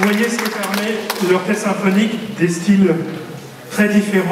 Vous voyez ce que permet l'orchestre symphonique, des styles très différents.